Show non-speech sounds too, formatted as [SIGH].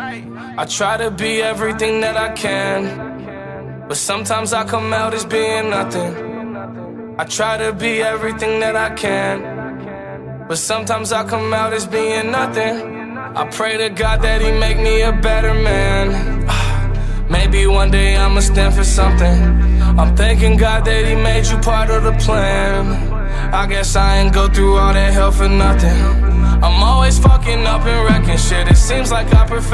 I try to be everything that I can, but sometimes I come out as being nothing. I try to be everything that I can, but sometimes I come out as being nothing. I pray to God that He make me a better man. [SIGHS] Maybe one day I'ma stand for something. I'm thanking God that He made you part of the plan. I guess I ain't go through all that hell for nothing. I'm always fucking up and wrecking shit. It seems like I perfect.